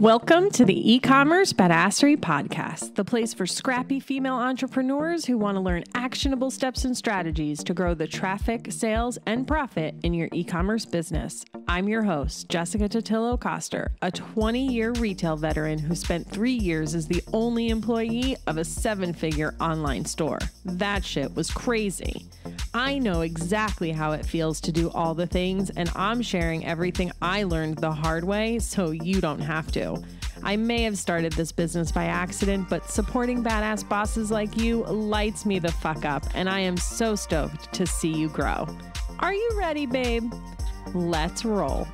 Welcome to the e-commerce badassery podcast, the place for scrappy female entrepreneurs who want to learn actionable steps and strategies to grow the traffic, sales, and profit in your e-commerce business. I'm your host, Jessica Totillo Coster, a 20-year retail veteran who spent 3 years as the only employee of a seven-figure online store. That shit was crazy. I know exactly how it feels to do all the things, and I'm sharing everything I learned the hard way so you don't have to. I may have started this business by accident, but supporting badass bosses like you lights me the fuck up, and I am so stoked to see you grow. Are you ready, babe? Let's roll.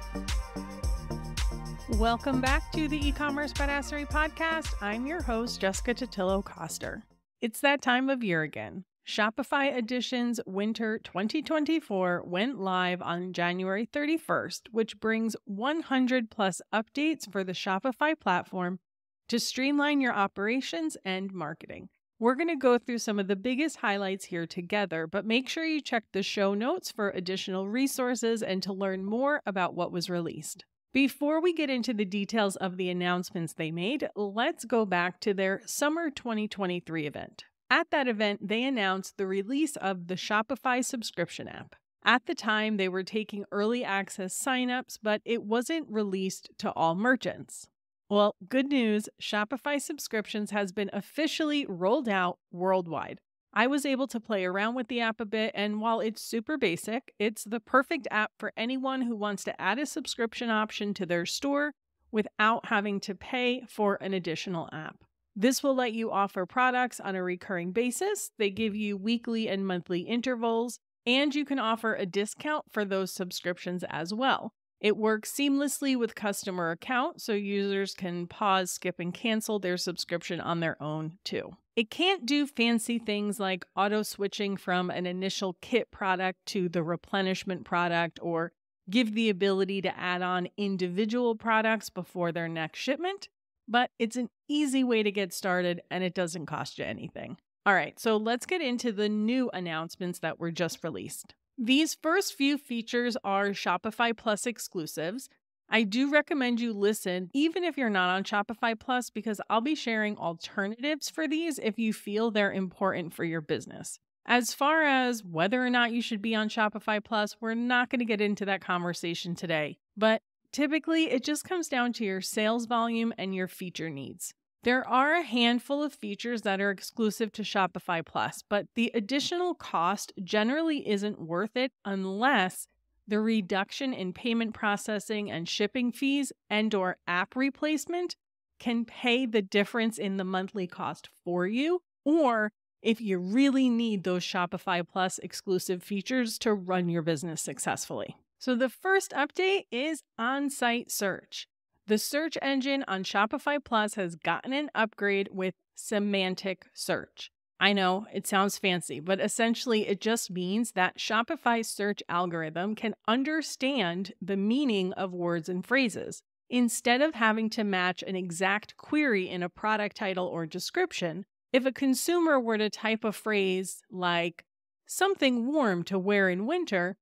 Welcome back to the e-commerce badassery podcast. I'm your host, Jessica Totillo Coster. It's that time of year again. Shopify Editions Winter 2024 went live on January 31st, which brings 100 plus updates for the Shopify platform to streamline your operations and marketing. We're going to go through some of the biggest highlights here together, but make sure you check the show notes for additional resources and to learn more about what was released. Before we get into the details of the announcements they made, let's go back to their Summer 2023 event. At that event, they announced the release of the Shopify subscription app. At the time, they were taking early access signups, but it wasn't released to all merchants. Well, good news Shopify subscriptions has been officially rolled out worldwide. I was able to play around with the app a bit, and while it's super basic, it's the perfect app for anyone who wants to add a subscription option to their store without having to pay for an additional app. This will let you offer products on a recurring basis. They give you weekly and monthly intervals, and you can offer a discount for those subscriptions as well. It works seamlessly with customer account, so users can pause, skip, and cancel their subscription on their own too. It can't do fancy things like auto switching from an initial kit product to the replenishment product or give the ability to add on individual products before their next shipment but it's an easy way to get started and it doesn't cost you anything. All right, so let's get into the new announcements that were just released. These first few features are Shopify Plus exclusives. I do recommend you listen, even if you're not on Shopify Plus, because I'll be sharing alternatives for these if you feel they're important for your business. As far as whether or not you should be on Shopify Plus, we're not going to get into that conversation today. But Typically, it just comes down to your sales volume and your feature needs. There are a handful of features that are exclusive to Shopify Plus, but the additional cost generally isn't worth it unless the reduction in payment processing and shipping fees and or app replacement can pay the difference in the monthly cost for you or if you really need those Shopify Plus exclusive features to run your business successfully. So, the first update is on site search. The search engine on Shopify Plus has gotten an upgrade with semantic search. I know it sounds fancy, but essentially it just means that Shopify's search algorithm can understand the meaning of words and phrases. Instead of having to match an exact query in a product title or description, if a consumer were to type a phrase like something warm to wear in winter,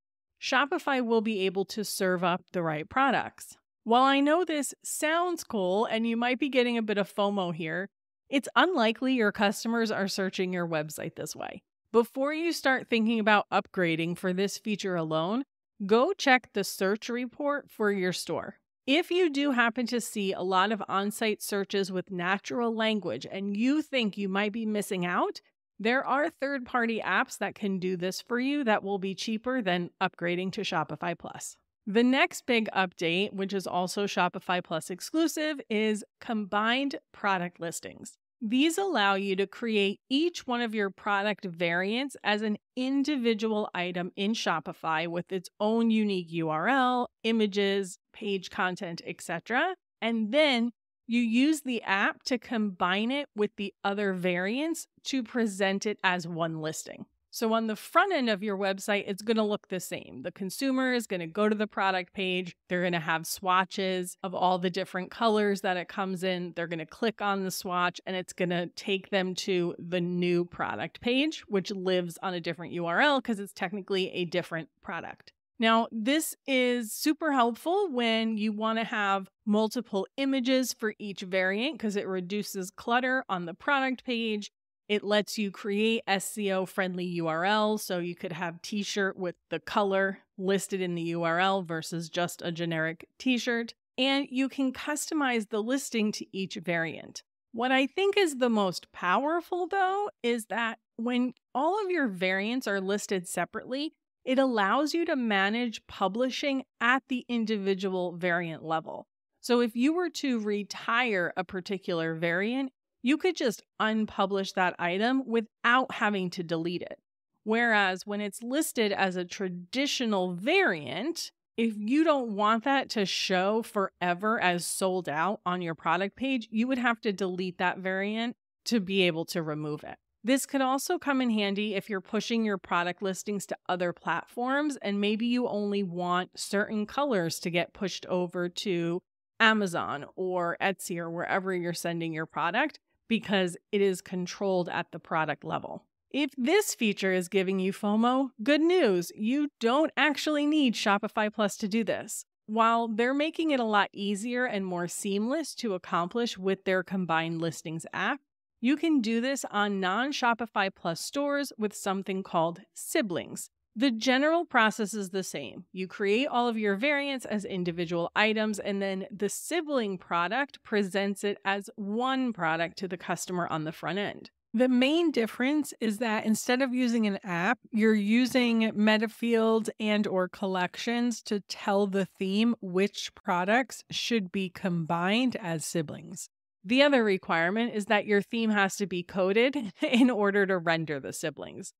Shopify will be able to serve up the right products. While I know this sounds cool and you might be getting a bit of FOMO here, it's unlikely your customers are searching your website this way. Before you start thinking about upgrading for this feature alone, go check the search report for your store. If you do happen to see a lot of on site searches with natural language and you think you might be missing out, there are third party apps that can do this for you that will be cheaper than upgrading to Shopify Plus. The next big update, which is also Shopify Plus exclusive, is combined product listings. These allow you to create each one of your product variants as an individual item in Shopify with its own unique URL, images, page content, etc. And then you use the app to combine it with the other variants to present it as one listing. So on the front end of your website, it's going to look the same. The consumer is going to go to the product page. They're going to have swatches of all the different colors that it comes in. They're going to click on the swatch and it's going to take them to the new product page, which lives on a different URL because it's technically a different product. Now, this is super helpful when you want to have multiple images for each variant because it reduces clutter on the product page. It lets you create SEO friendly URLs. So you could have t shirt with the color listed in the URL versus just a generic t shirt. And you can customize the listing to each variant. What I think is the most powerful, though, is that when all of your variants are listed separately, it allows you to manage publishing at the individual variant level. So if you were to retire a particular variant, you could just unpublish that item without having to delete it. Whereas when it's listed as a traditional variant, if you don't want that to show forever as sold out on your product page, you would have to delete that variant to be able to remove it. This could also come in handy if you're pushing your product listings to other platforms and maybe you only want certain colors to get pushed over to Amazon or Etsy or wherever you're sending your product because it is controlled at the product level. If this feature is giving you FOMO, good news, you don't actually need Shopify Plus to do this. While they're making it a lot easier and more seamless to accomplish with their combined listings app, you can do this on non Shopify Plus stores with something called siblings. The general process is the same. You create all of your variants as individual items, and then the sibling product presents it as one product to the customer on the front end. The main difference is that instead of using an app, you're using metafields and or collections to tell the theme which products should be combined as siblings. The other requirement is that your theme has to be coded in order to render the siblings.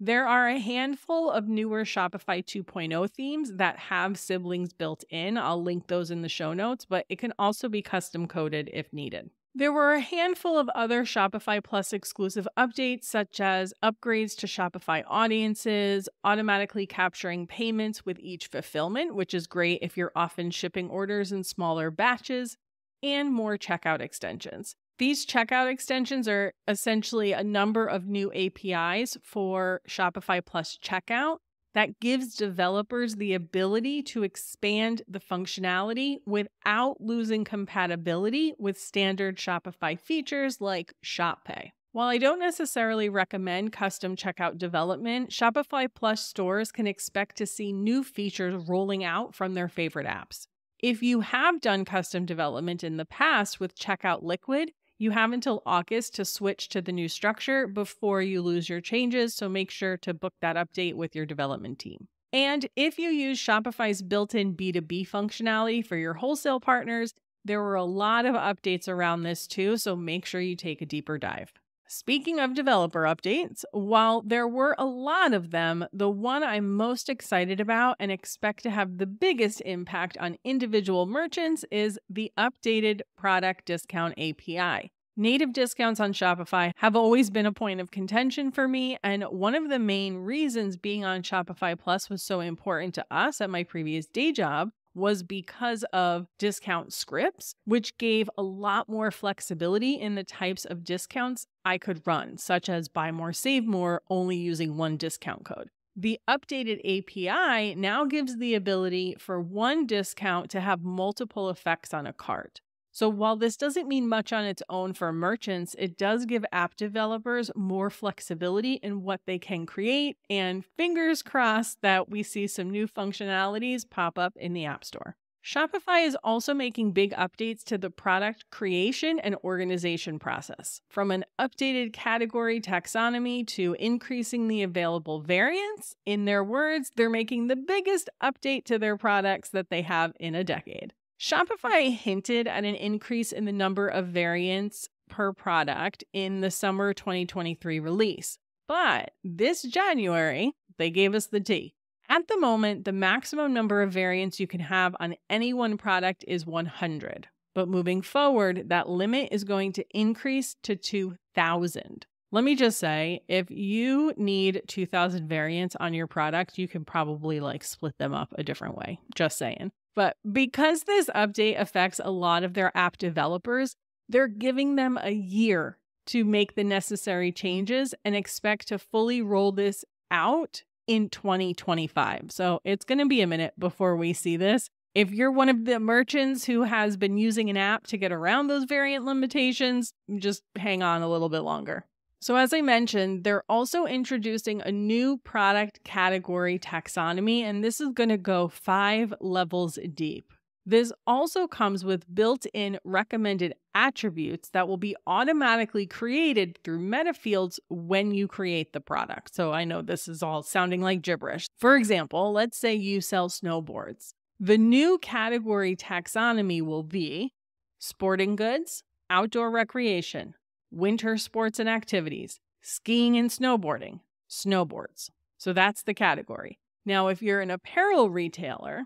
There are a handful of newer Shopify 2.0 themes that have siblings built in. I'll link those in the show notes, but it can also be custom coded if needed. There were a handful of other Shopify Plus exclusive updates, such as upgrades to Shopify audiences, automatically capturing payments with each fulfillment, which is great if you're often shipping orders in smaller batches, and more checkout extensions. These checkout extensions are essentially a number of new APIs for Shopify Plus checkout that gives developers the ability to expand the functionality without losing compatibility with standard Shopify features like Shop Pay. While I don't necessarily recommend custom checkout development, Shopify Plus stores can expect to see new features rolling out from their favorite apps. If you have done custom development in the past with Checkout Liquid, you have until August to switch to the new structure before you lose your changes, so make sure to book that update with your development team. And if you use Shopify's built in B2B functionality for your wholesale partners, there were a lot of updates around this too, so make sure you take a deeper dive. Speaking of developer updates, while there were a lot of them, the one I'm most excited about and expect to have the biggest impact on individual merchants is the updated product discount API. Native discounts on Shopify have always been a point of contention for me, and one of the main reasons being on Shopify Plus was so important to us at my previous day job was because of discount scripts, which gave a lot more flexibility in the types of discounts I could run, such as buy more, save more, only using one discount code. The updated API now gives the ability for one discount to have multiple effects on a cart. So while this doesn't mean much on its own for merchants, it does give app developers more flexibility in what they can create. And fingers crossed that we see some new functionalities pop up in the App Store. Shopify is also making big updates to the product creation and organization process, from an updated category taxonomy to increasing the available variants. In their words, they're making the biggest update to their products that they have in a decade. Shopify hinted at an increase in the number of variants per product in the summer 2023 release. But this January, they gave us the tea. At the moment, the maximum number of variants you can have on any one product is 100. But moving forward, that limit is going to increase to 2,000. Let me just say, if you need 2,000 variants on your product, you can probably like split them up a different way. Just saying. But because this update affects a lot of their app developers, they're giving them a year to make the necessary changes and expect to fully roll this out in 2025. So it's going to be a minute before we see this. If you're one of the merchants who has been using an app to get around those variant limitations, just hang on a little bit longer. So, as I mentioned, they're also introducing a new product category taxonomy, and this is going to go five levels deep. This also comes with built in recommended attributes that will be automatically created through MetaFields when you create the product. So I know this is all sounding like gibberish. For example, let's say you sell snowboards. The new category taxonomy will be sporting goods, outdoor recreation, winter sports and activities, skiing and snowboarding, snowboards. So that's the category. Now, if you're an apparel retailer,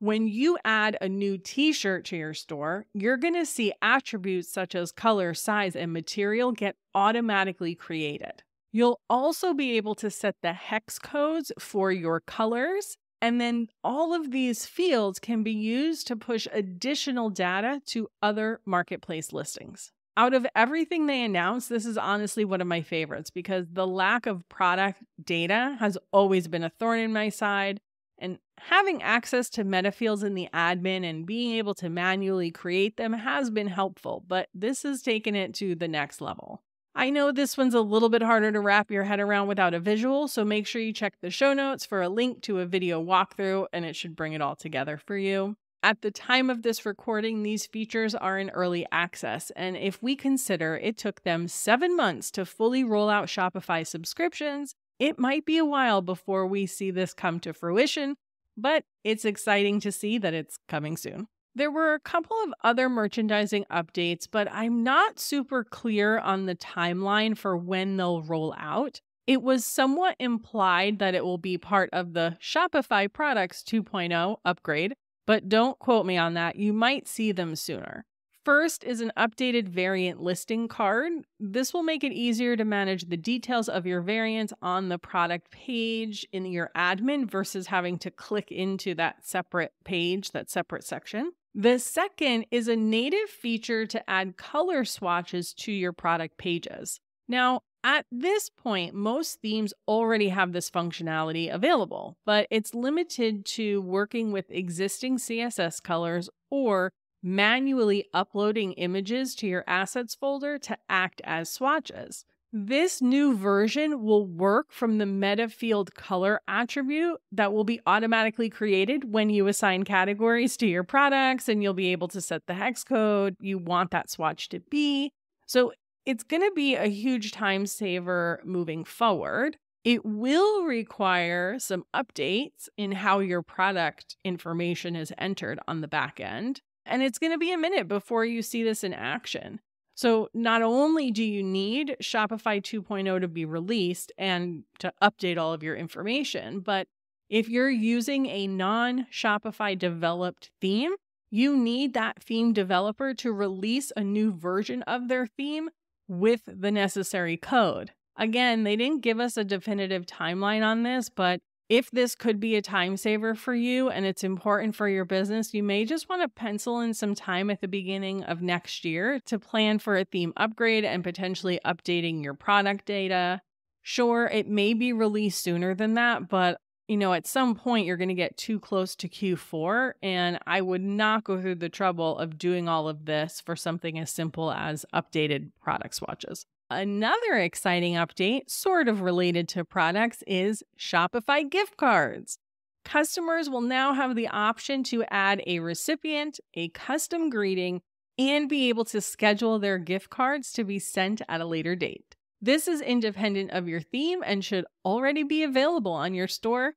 when you add a new t shirt to your store, you're going to see attributes such as color, size, and material get automatically created. You'll also be able to set the hex codes for your colors, and then all of these fields can be used to push additional data to other marketplace listings. Out of everything they announced, this is honestly one of my favorites because the lack of product data has always been a thorn in my side. And having access to metafields in the admin and being able to manually create them has been helpful, but this has taken it to the next level. I know this one's a little bit harder to wrap your head around without a visual, so make sure you check the show notes for a link to a video walkthrough and it should bring it all together for you. At the time of this recording, these features are in early access, and if we consider it took them seven months to fully roll out Shopify subscriptions, it might be a while before we see this come to fruition, but it's exciting to see that it's coming soon. There were a couple of other merchandising updates, but I'm not super clear on the timeline for when they'll roll out. It was somewhat implied that it will be part of the Shopify Products 2.0 upgrade, but don't quote me on that. You might see them sooner. First is an updated variant listing card. This will make it easier to manage the details of your variants on the product page in your admin versus having to click into that separate page, that separate section. The second is a native feature to add color swatches to your product pages. Now, at this point, most themes already have this functionality available, but it's limited to working with existing CSS colors or manually uploading images to your assets folder to act as swatches. This new version will work from the meta field color attribute that will be automatically created when you assign categories to your products, and you'll be able to set the hex code you want that swatch to be. So it's going to be a huge time saver moving forward. It will require some updates in how your product information is entered on the back end. And it's going to be a minute before you see this in action. So, not only do you need Shopify 2.0 to be released and to update all of your information, but if you're using a non Shopify developed theme, you need that theme developer to release a new version of their theme with the necessary code. Again, they didn't give us a definitive timeline on this, but if this could be a time saver for you and it's important for your business, you may just want to pencil in some time at the beginning of next year to plan for a theme upgrade and potentially updating your product data. Sure, it may be released sooner than that, but you know, at some point you're going to get too close to Q4, and I would not go through the trouble of doing all of this for something as simple as updated product swatches. Another exciting update, sort of related to products, is Shopify gift cards. Customers will now have the option to add a recipient, a custom greeting, and be able to schedule their gift cards to be sent at a later date. This is independent of your theme and should already be available on your store.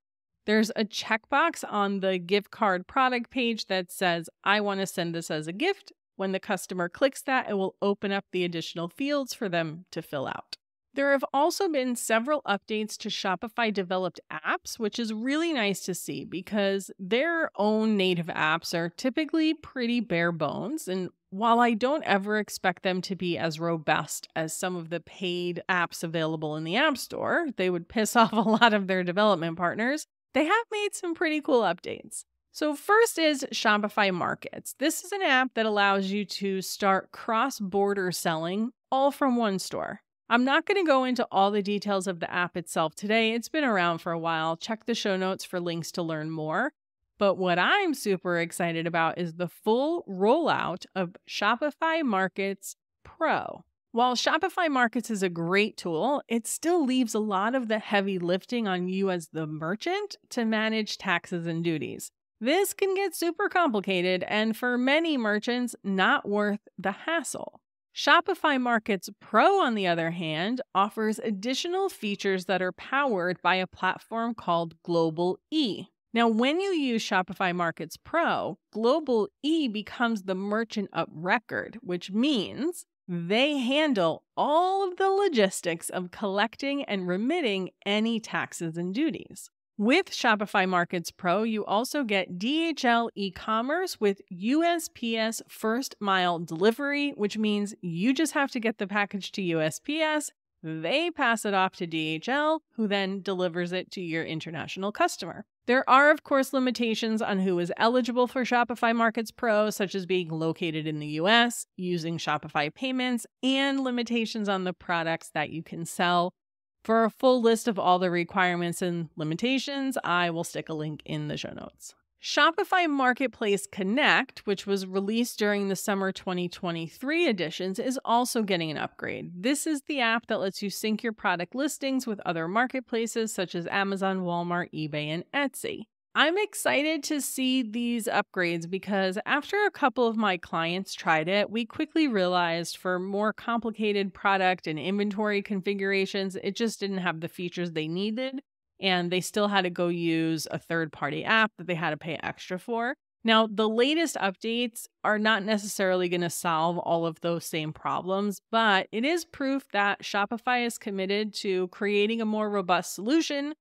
There's a checkbox on the gift card product page that says, I want to send this as a gift, when the customer clicks that, it will open up the additional fields for them to fill out. There have also been several updates to Shopify developed apps, which is really nice to see because their own native apps are typically pretty bare bones. And while I don't ever expect them to be as robust as some of the paid apps available in the App Store, they would piss off a lot of their development partners. They have made some pretty cool updates. So, first is Shopify Markets. This is an app that allows you to start cross border selling all from one store. I'm not going to go into all the details of the app itself today. It's been around for a while. Check the show notes for links to learn more. But what I'm super excited about is the full rollout of Shopify Markets Pro. While Shopify Markets is a great tool, it still leaves a lot of the heavy lifting on you as the merchant to manage taxes and duties. This can get super complicated and for many merchants, not worth the hassle. Shopify Markets Pro, on the other hand, offers additional features that are powered by a platform called Global E. Now, when you use Shopify Markets Pro, Global E becomes the merchant of record, which means they handle all of the logistics of collecting and remitting any taxes and duties. With Shopify Markets Pro, you also get DHL e commerce with USPS first mile delivery, which means you just have to get the package to USPS. They pass it off to DHL, who then delivers it to your international customer. There are, of course, limitations on who is eligible for Shopify Markets Pro, such as being located in the US, using Shopify payments, and limitations on the products that you can sell. For a full list of all the requirements and limitations, I will stick a link in the show notes. Shopify Marketplace Connect, which was released during the summer 2023 editions, is also getting an upgrade. This is the app that lets you sync your product listings with other marketplaces such as Amazon, Walmart, eBay, and Etsy. I'm excited to see these upgrades because after a couple of my clients tried it, we quickly realized for more complicated product and inventory configurations, it just didn't have the features they needed and they still had to go use a third party app that they had to pay extra for. Now, the latest updates are not necessarily going to solve all of those same problems, but it is proof that Shopify is committed to creating a more robust solution.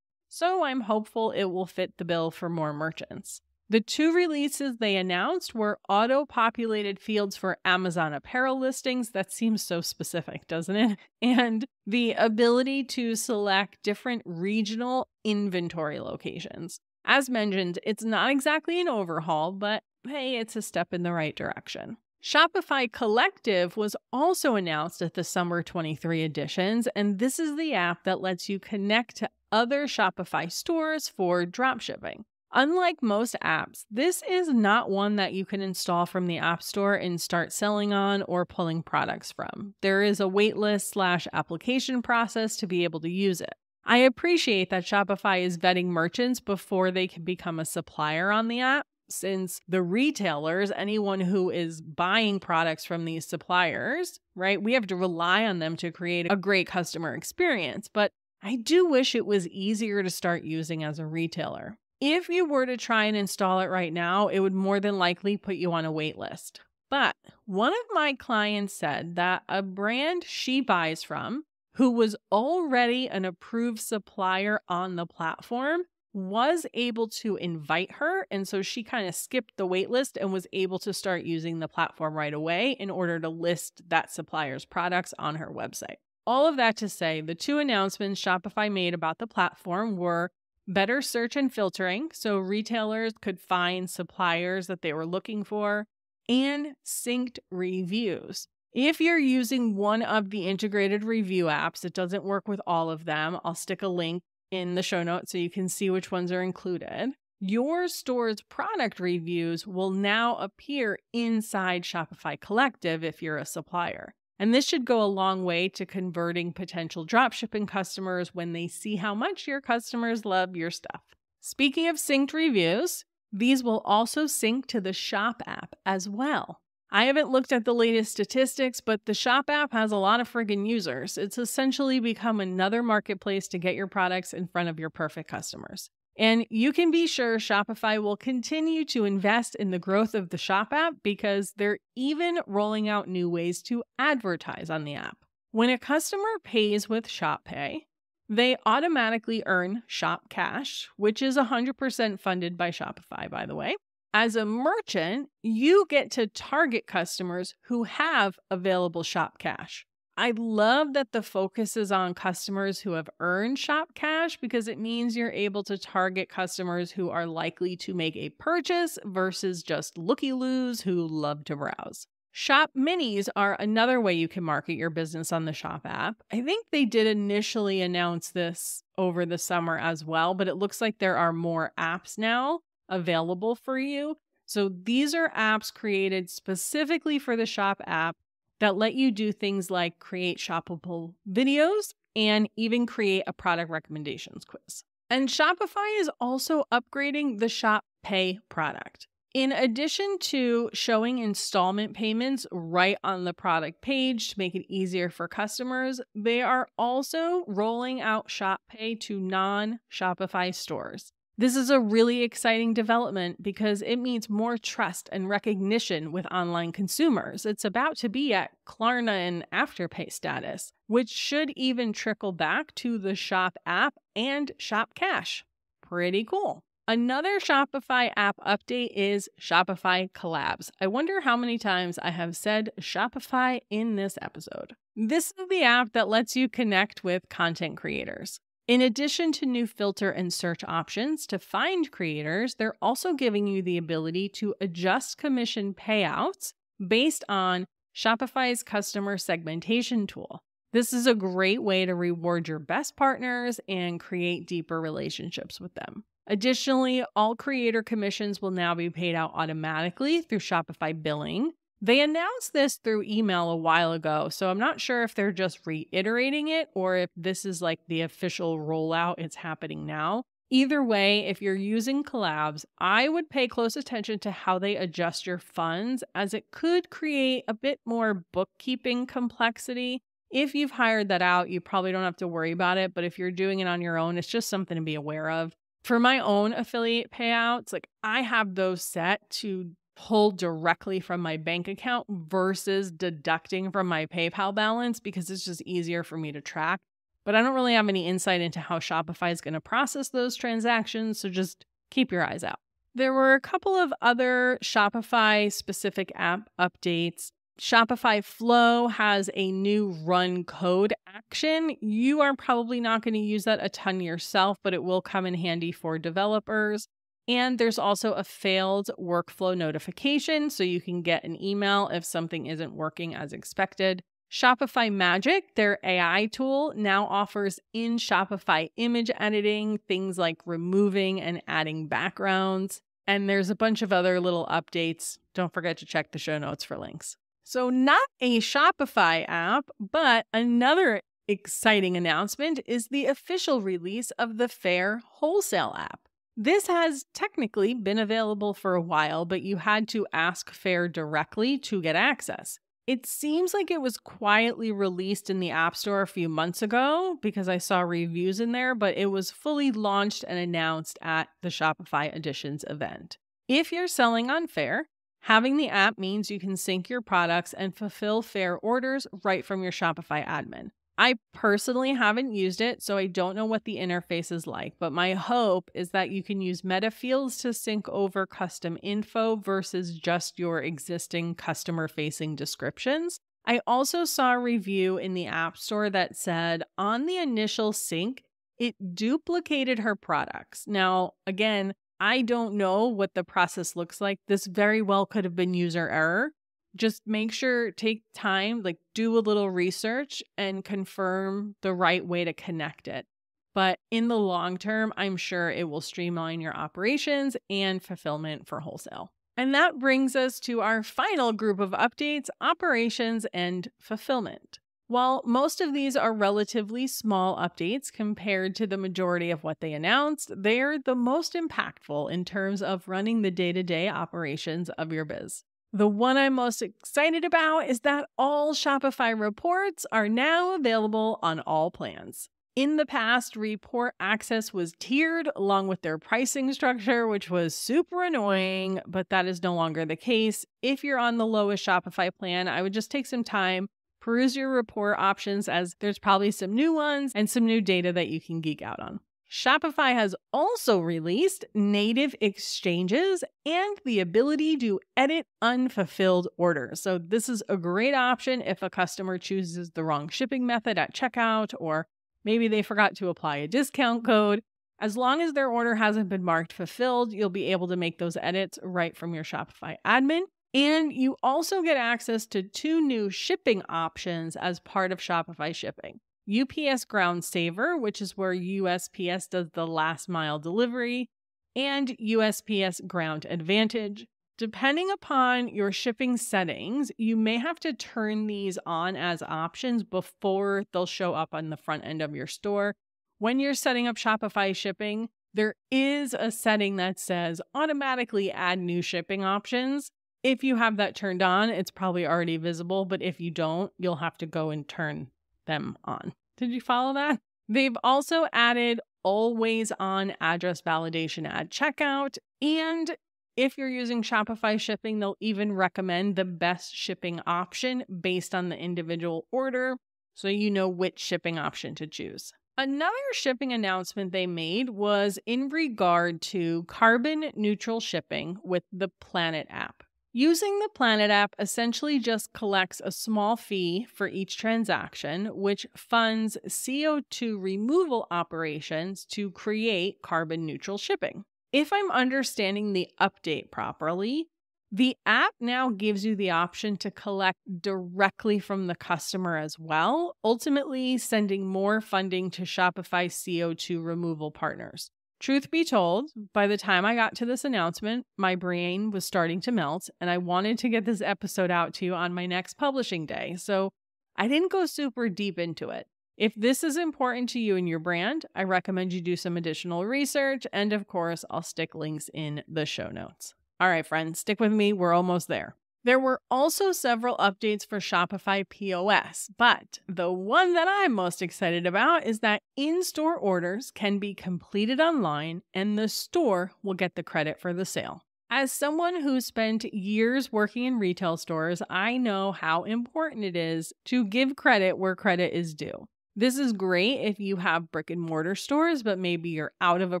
So I'm hopeful it will fit the bill for more merchants. The two releases they announced were auto populated fields for Amazon apparel listings. That seems so specific, doesn't it? And the ability to select different regional inventory locations. As mentioned, it's not exactly an overhaul, but hey, it's a step in the right direction. Shopify Collective was also announced at the Summer 23 editions, and this is the app that lets you connect to other Shopify stores for dropshipping. Unlike most apps, this is not one that you can install from the App Store and start selling on or pulling products from. There is a waitlist slash application process to be able to use it. I appreciate that Shopify is vetting merchants before they can become a supplier on the app, since the retailers, anyone who is buying products from these suppliers, right, we have to rely on them to create a great customer experience. But I do wish it was easier to start using as a retailer. If you were to try and install it right now, it would more than likely put you on a wait list. But one of my clients said that a brand she buys from, who was already an approved supplier on the platform, was able to invite her. And so she kind of skipped the wait list and was able to start using the platform right away in order to list that supplier's products on her website. All of that to say, the two announcements Shopify made about the platform were better search and filtering so retailers could find suppliers that they were looking for, and synced reviews. If you're using one of the integrated review apps, it doesn't work with all of them. I'll stick a link in the show notes so you can see which ones are included. Your store's product reviews will now appear inside Shopify Collective if you're a supplier. And this should go a long way to converting potential dropshipping customers when they see how much your customers love your stuff. Speaking of synced reviews, these will also sync to the Shop app as well. I haven't looked at the latest statistics, but the Shop app has a lot of friggin' users. It's essentially become another marketplace to get your products in front of your perfect customers. And you can be sure Shopify will continue to invest in the growth of the Shop app because they're even rolling out new ways to advertise on the app. When a customer pays with Shop Pay, they automatically earn Shop Cash, which is 100% funded by Shopify, by the way. As a merchant, you get to target customers who have available Shop Cash. I love that the focus is on customers who have earned Shop Cash because it means you're able to target customers who are likely to make a purchase versus just looky loos who love to browse. Shop minis are another way you can market your business on the Shop app. I think they did initially announce this over the summer as well, but it looks like there are more apps now available for you. So these are apps created specifically for the Shop app that let you do things like create shoppable videos and even create a product recommendations quiz. And Shopify is also upgrading the Shop Pay product. In addition to showing installment payments right on the product page to make it easier for customers, they are also rolling out Shop Pay to non Shopify stores. This is a really exciting development because it means more trust and recognition with online consumers. It's about to be at Klarna and Afterpay status, which should even trickle back to the Shop app and Shop Cash. Pretty cool. Another Shopify app update is Shopify Collabs. I wonder how many times I have said Shopify in this episode. This is the app that lets you connect with content creators. In addition to new filter and search options to find creators, they're also giving you the ability to adjust commission payouts based on Shopify's customer segmentation tool. This is a great way to reward your best partners and create deeper relationships with them. Additionally, all creator commissions will now be paid out automatically through Shopify billing. They announced this through email a while ago, so I'm not sure if they're just reiterating it or if this is like the official rollout, it's happening now. Either way, if you're using collabs, I would pay close attention to how they adjust your funds, as it could create a bit more bookkeeping complexity. If you've hired that out, you probably don't have to worry about it, but if you're doing it on your own, it's just something to be aware of. For my own affiliate payouts, like I have those set to pull directly from my bank account versus deducting from my PayPal balance because it's just easier for me to track. But I don't really have any insight into how Shopify is going to process those transactions, so just keep your eyes out. There were a couple of other Shopify specific app updates. Shopify Flow has a new run code action. You are probably not going to use that a ton yourself, but it will come in handy for developers. And there's also a failed workflow notification, so you can get an email if something isn't working as expected. Shopify Magic, their AI tool, now offers in Shopify image editing, things like removing and adding backgrounds. And there's a bunch of other little updates. Don't forget to check the show notes for links. So, not a Shopify app, but another exciting announcement is the official release of the Faire Wholesale app. This has technically been available for a while, but you had to ask Faire directly to get access. It seems like it was quietly released in the App Store a few months ago because I saw reviews in there, but it was fully launched and announced at the Shopify Editions event. If you're selling on Faire, Having the app means you can sync your products and fulfill Faire orders right from your Shopify admin. I personally haven't used it, so I don't know what the interface is like, but my hope is that you can use meta fields to sync over custom info versus just your existing customer facing descriptions. I also saw a review in the App Store that said on the initial sync, it duplicated her products. Now, again, I don't know what the process looks like. This very well could have been user error. Just make sure, take time, like do a little research and confirm the right way to connect it. But in the long term, I'm sure it will streamline your operations and fulfillment for wholesale. And that brings us to our final group of updates operations and fulfillment. While most of these are relatively small updates compared to the majority of what they announced, they're the most impactful in terms of running the day to day operations of your biz. The one I'm most excited about is that all Shopify reports are now available on all plans. In the past, report access was tiered along with their pricing structure, which was super annoying, but that is no longer the case. If you're on the lowest Shopify plan, I would just take some time, Peruse your report options as there's probably some new ones and some new data that you can geek out on. Shopify has also released native exchanges and the ability to edit unfulfilled orders. So, this is a great option if a customer chooses the wrong shipping method at checkout, or maybe they forgot to apply a discount code. As long as their order hasn't been marked fulfilled, you'll be able to make those edits right from your Shopify admin. And you also get access to two new shipping options as part of Shopify shipping. UPS Ground Saver, which is where USPS does the last mile delivery, and USPS Ground Advantage. Depending upon your shipping settings, you may have to turn these on as options before they'll show up on the front end of your store. When you're setting up Shopify shipping, there is a setting that says automatically add new shipping options. If you have that turned on, it's probably already visible, but if you don't, you'll have to go and turn them on. Did you follow that? They've also added always on address validation at checkout. And if you're using Shopify shipping, they'll even recommend the best shipping option based on the individual order so you know which shipping option to choose. Another shipping announcement they made was in regard to carbon neutral shipping with the Planet app. Using the Planet app essentially just collects a small fee for each transaction, which funds CO2 removal operations to create carbon neutral shipping. If I'm understanding the update properly, the app now gives you the option to collect directly from the customer as well, ultimately sending more funding to Shopify CO2 removal partners. Truth be told, by the time I got to this announcement, my brain was starting to melt, and I wanted to get this episode out to you on my next publishing day. So I didn't go super deep into it. If this is important to you and your brand, I recommend you do some additional research. And of course, I'll stick links in the show notes. All right, friends, stick with me. We're almost there. There were also several updates for Shopify POS, but the one that I'm most excited about is that in store orders can be completed online and the store will get the credit for the sale. As someone who spent years working in retail stores, I know how important it is to give credit where credit is due. This is great if you have brick and mortar stores, but maybe you're out of a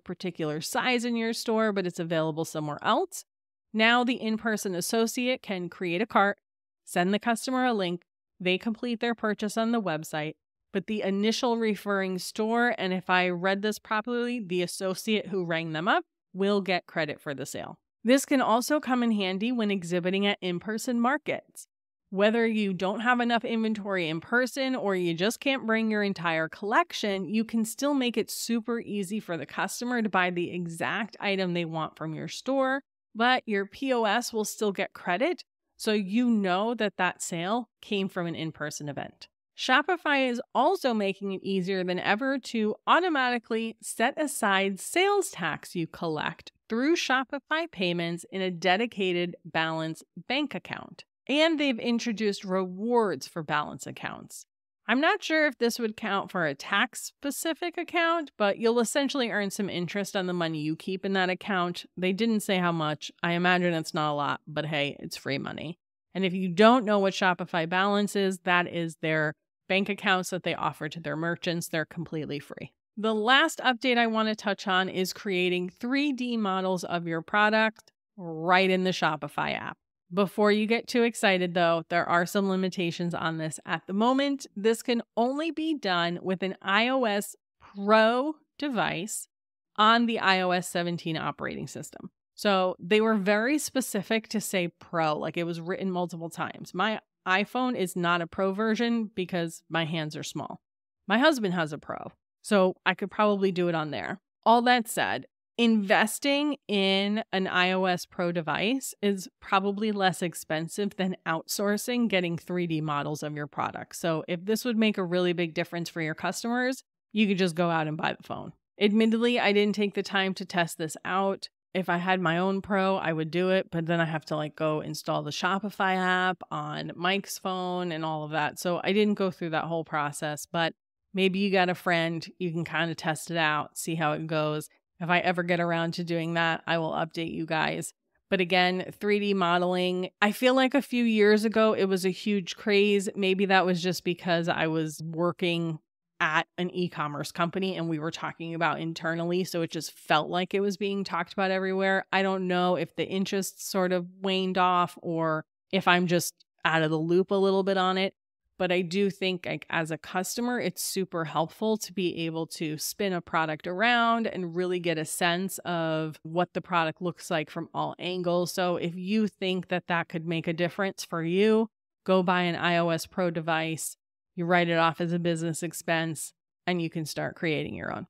particular size in your store, but it's available somewhere else. Now, the in person associate can create a cart, send the customer a link, they complete their purchase on the website, but the initial referring store, and if I read this properly, the associate who rang them up will get credit for the sale. This can also come in handy when exhibiting at in person markets. Whether you don't have enough inventory in person or you just can't bring your entire collection, you can still make it super easy for the customer to buy the exact item they want from your store but your POS will still get credit. So you know that that sale came from an in person event. Shopify is also making it easier than ever to automatically set aside sales tax you collect through Shopify payments in a dedicated balance bank account. And they've introduced rewards for balance accounts. I'm not sure if this would count for a tax specific account, but you'll essentially earn some interest on the money you keep in that account. They didn't say how much. I imagine it's not a lot, but hey, it's free money. And if you don't know what Shopify Balance is, that is their bank accounts that they offer to their merchants. They're completely free. The last update I want to touch on is creating 3D models of your product right in the Shopify app. Before you get too excited, though, there are some limitations on this at the moment. This can only be done with an iOS Pro device on the iOS 17 operating system. So they were very specific to say Pro, like it was written multiple times. My iPhone is not a Pro version because my hands are small. My husband has a Pro, so I could probably do it on there. All that said, investing in an iOS Pro device is probably less expensive than outsourcing getting 3D models of your product. So, if this would make a really big difference for your customers, you could just go out and buy the phone. Admittedly, I didn't take the time to test this out. If I had my own Pro, I would do it, but then I have to like go install the Shopify app on Mike's phone and all of that. So, I didn't go through that whole process, but maybe you got a friend, you can kind of test it out, see how it goes. If I ever get around to doing that, I will update you guys. But again, 3D modeling, I feel like a few years ago it was a huge craze. Maybe that was just because I was working at an e commerce company and we were talking about internally. So it just felt like it was being talked about everywhere. I don't know if the interest sort of waned off or if I'm just out of the loop a little bit on it. But I do think like as a customer, it's super helpful to be able to spin a product around and really get a sense of what the product looks like from all angles. So if you think that that could make a difference for you, go buy an iOS Pro device, you write it off as a business expense, and you can start creating your own.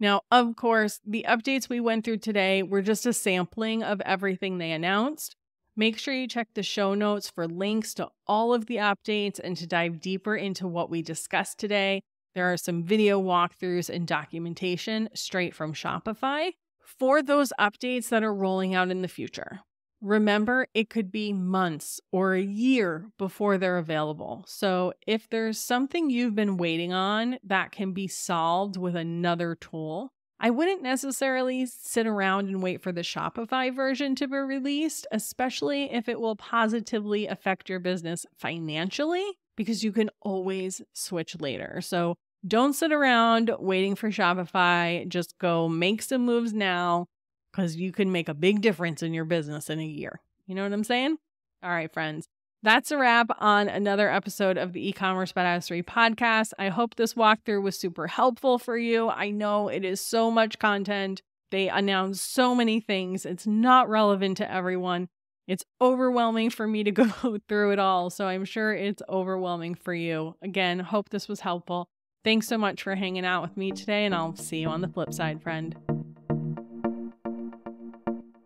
Now, of course, the updates we went through today were just a sampling of everything they announced. Make sure you check the show notes for links to all of the updates and to dive deeper into what we discussed today. There are some video walkthroughs and documentation straight from Shopify for those updates that are rolling out in the future. Remember, it could be months or a year before they're available. So, if there's something you've been waiting on that can be solved with another tool, I wouldn't necessarily sit around and wait for the Shopify version to be released, especially if it will positively affect your business financially, because you can always switch later. So don't sit around waiting for Shopify. Just go make some moves now because you can make a big difference in your business in a year. You know what I'm saying? All right, friends. That's a wrap on another episode of the e-commerce badassery podcast. I hope this walkthrough was super helpful for you. I know it is so much content. They announce so many things. It's not relevant to everyone. It's overwhelming for me to go through it all, so I'm sure it's overwhelming for you. Again, hope this was helpful. Thanks so much for hanging out with me today, and I'll see you on the flip side, friend.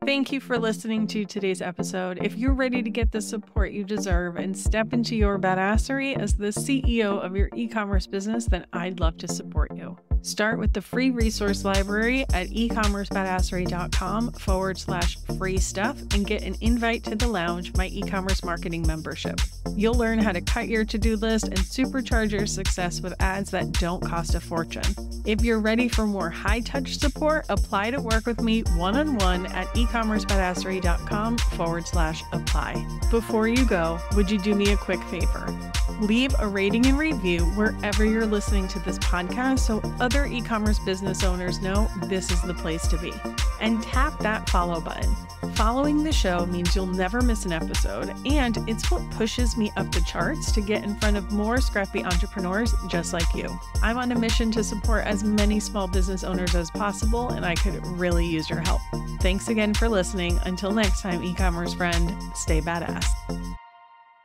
Thank you for listening to today's episode. If you're ready to get the support you deserve and step into your badassery as the CEO of your e commerce business, then I'd love to support you. Start with the free resource library at ecommercebadassery.com forward slash free stuff and get an invite to the lounge, my e commerce marketing membership. You'll learn how to cut your to do list and supercharge your success with ads that don't cost a fortune. If you're ready for more high touch support, apply to work with me one on one at ecommercebadassery.com forward slash apply. Before you go, would you do me a quick favor? Leave a rating and review wherever you're listening to this podcast so other e commerce business owners know this is the place to be. And tap that follow button. Following the show means you'll never miss an episode, and it's what pushes me up the charts to get in front of more scrappy entrepreneurs just like you. I'm on a mission to support as many small business owners as possible, and I could really use your help. Thanks again for listening. Until next time, e commerce friend, stay badass.